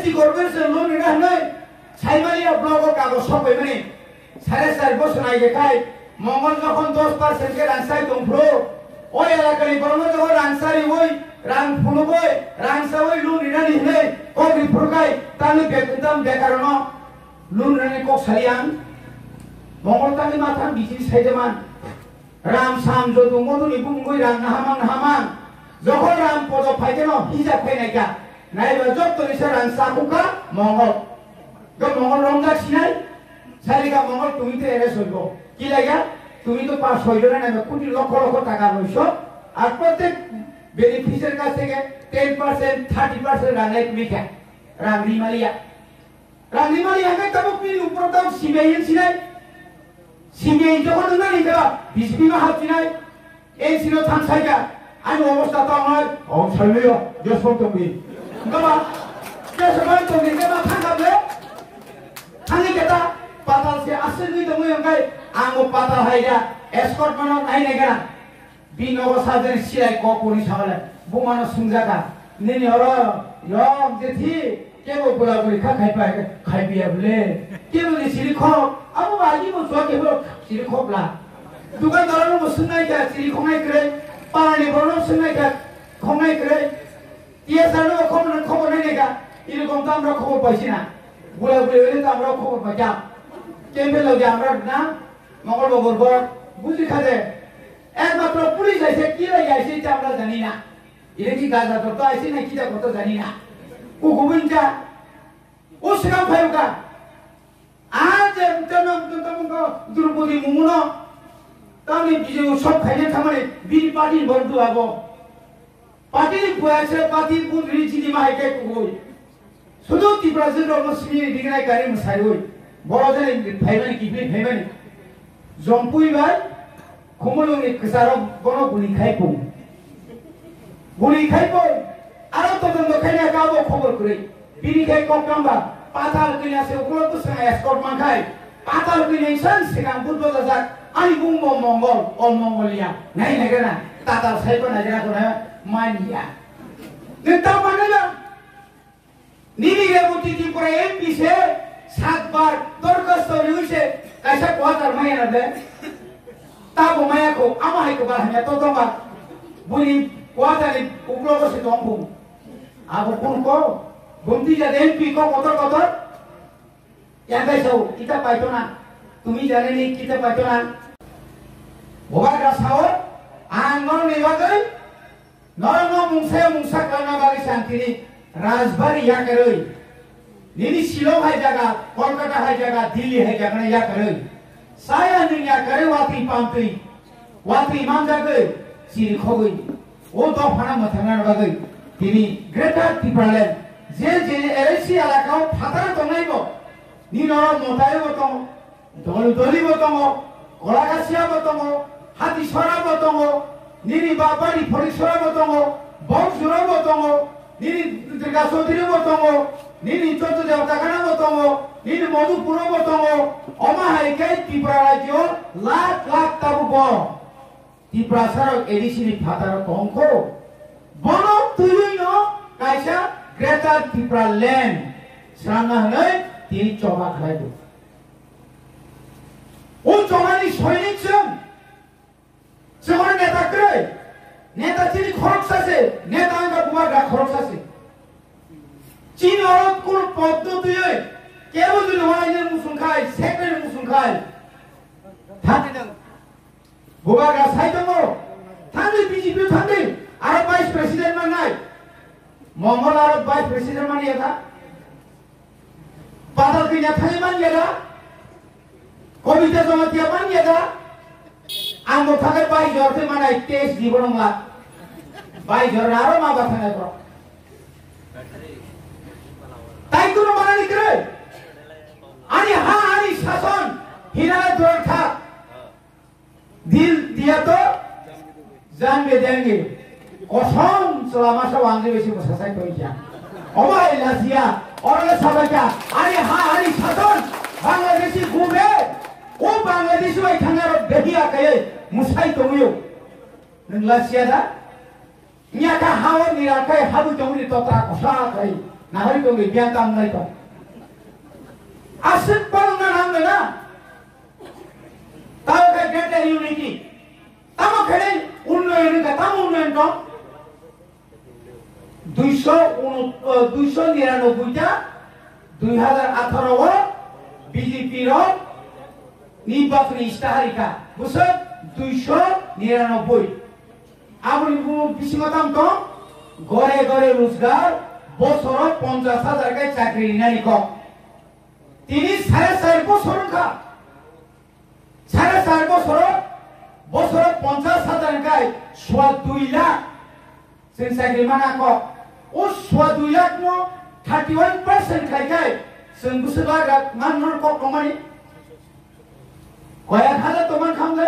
ST corporation loan रहनै সাইমালিয়া block কাগজ সব মানে সাড়ে চার বছর আগে খাই মঙ্গল যখন দশ পার্সেন্ট কে রানসাই দমফ্লো ওই এলাকায় বরং যখন রানসারি ওই রান ফুলবই রানসা ওই লুন ইরানি হে কবি ফুরকাই তানি বেকুতাম বেকারণ লুন রানি কক সালিয়ান মঙ্গল তানি মাথা বিচি সাইজমান রাম সাম যদু মধুনি বুঙ্গুই রাম নাহামাং নাহামাং যখন রাম পদ ফাইতেন হিজাব ফাইনাইকা নাইবা যত নিসা রানসা কুকা মঙ্গল। তো মঙ্গল রমজা ছিনাই সারিকা মঙ্গল তুমি তো এরে চলব। কি লাগা? তুমি তো ছয় জনে নেবে কোটি লক্ষ লক্ষ টাকা লইছ আর প্রত্যেক বেনিফিসের কাছ থেকে টেন পার্সেন্ট থার্টি পার্সেন্ট রান্নায় তুমি খা। রাংরি মালিয়া রাংরি মালিয়া কে তবু কি উপর দাম সিবিআই ছিনাই সিবিআই যখন না নিকা বিশ বিঘা হাত ছিনাই এই ছিল থান সাইকা আমি অবস্থা তো আমার ও ছাড়লিও জসব তুমি বাবা জসব তুমি কেবা থাকাবে থানি কেটা পাতাল সে আসে দুই তো মুই অঙ্কাই আঙ্গো পাতাল হাইরা এসকর্ট মানো নাই নেগা বিনগো সাজের সিলাই ক কোনি সামলে বুমানো সুংজাকা নিনি হর ইয়ম যেথি কেবো বুলা বুলি খা খাই পাই খাই বিয়া বলে কেবো নি সিরি খ আবু বাজি মো সো কেবো সিরি খবলা দোকান দরানো মো সুনাই কা সিরি খমাই করে পানি বড় সুনাই কা খমাই করে ইয়ে সানো খবর খবর নাই নেগা এরকম তো আমরা খবর পাইছি না। বুড়ি হইলে তো আমরা খবর পাইতাম। কেমবে লাগে আমরা না? মঙ্গল বগর বুঝি খাদে, একমাত্র পুলিশ আইছে। কি লাগে আইছে এটা আমরা জানি না। এটা কি গাজা তো আইছে না, কি কত জানি না। ও গোবিন্দা ও সেরাম ভাইকা আজ দ্রৌপদী মুমুন তাহলে সব খাইলে থামানে বিল পার্টির বন্ধু আবো পার্টির বয়াসে পার্টির বুদ্ধি চিনি মাইকে কুকুর শুধু ত্রিপুরাজের রমশ্রী দিকে নাই গাড়ি মশাই ওই বড় জানি ভাইবানি কি ফিরে ভাইবানি জম্পুই ভাই খমলুনি কসারক বন গুলি খাই পৌ গুলি খাই পৌ আরো তদন্ত খাইনা গাবো খবর করে বিনি খাই কম কামবা পাতাল কিনা সে উপলব্ধ সঙ্গে এসকট মাখাই পাতাল কিনা ইসান সিগাম বুদ্ধ ताता सही को नज़र aja aku na manja. Nita माने ना नीली के बुती di पर एक पीछे सात बार दरखास्त हुई कैसे पहतर ना दे तब माया को आमा है को बाहर तो दंगा बुरी पहतर उपलब्ध को सिद्ध अंबु आप उपन को बुंदी जा दें पी को कोतर कोतर क्या कैसे हो किता पाइतो ना तुम्ही जाने नहीं किता पाइतो ना भोगा रसावर আঙ্গন নিবাগৈ নরম মুংসায় মুংসা কানা বাগি শান্তিনি। রাজবাড়ি ইয়া করই নিনি শিলং হাই জায়গা, কলকাতা হাই জায়গা, দিল্লি হাই জায়গা ইয়া করই সায়া নি ইয়া করে ওয়াতি পামতি ওয়াতি ইমাম জাগৈ সিরি খগৈ ও তো ফানা মথানা বাগৈ তিনি গ্রেটার ত্রিপুরালেন যে যে এলসি এলাকাও ফাতারা দনাইব নি নর মতাই বতম দল দলি বতম কলাগাছিয়া বতম হাতি সরা বতম নিনি বাবারি ফরি সরা বতম বংশ সরা বতম নিনি দুর্গা চৌধুরী বতঙ্গ নিনি চন্দ্র দেবতা খানা বতঙ্গ নিনি মধুপুর বতঙ্গ অমাহারিকে ত্রিপুরা রাজ্য লাখ লাখ তাবু ব ত্রিপুরা সারক এডিসিনি ফাতার অঙ্ক। বন তুই ন, কাইসা গ্রেটার ত্রিপুরা ল্যান্ড সাঙ্গা হলে তিনি চবা খাইব। ও চমানি 깨무들이 화내는 무슨 칼, 새끼는 무슨 칼. 다들은 뭐가가 사이정고 다들 비집이 다들 아랍 바이스 프레시덴만 나이. 뭐뭘 아랍 바이스 프레시덴만 이야다. 바닥 그냥 타이만 이야다. 거기 때서 마티야만 이야다. 안고 타게 바이 저한테만 나이 깨시 지고는 거야. 바이 저를 아랍 마가 타네 거. 타이 그럼 말하니 그래. আনি হা আনি শাসন হিরালে দৌড় থাক দিল দিয়া তো জানবে দেনগে কসম selama sewangge বেশি বসাসাই কইছা অমাই লাসিয়া অরলে সাবাইকা আনি হা আনি শাসন বাংলাদেশি ঘুরে ও বাংলাদেশি ওই থানার বেহিয়া কায়ে মুসাই তমিও नों लासिया दा nyaka hawa ni rakai habu jong ni tota kosa kai na hari ko ngi na nam na tahu kai greater unity tamo khede উন্নয়ন tamo উন্নয়ন to দুইশো দুইশো নিরানব্বইটা দুই হাজার আঠারো বিজেপির নির্বাচনী ইস্তাহারিকা বুঝছ? দুইশো নিরানব্বই। আপনি বিশিমতাম তো ঘরে ঘরে রোজগার, বছর পঞ্চাশ হাজার চাকরি নারী কম। তিনি সাড়ে চার বছর খা সাড়ে চার বছর বছর পঞ্চাশ হাজার গায়ে সোয়া দুই লাখ जों साख्रि मानाख ও সোয়া দুই লাখ ন থার্টি ওয়ান পার্সেন্ট খাইখাই जों गुसो बागा मान मन कक माने কয়েক হাজার তোমার খামলে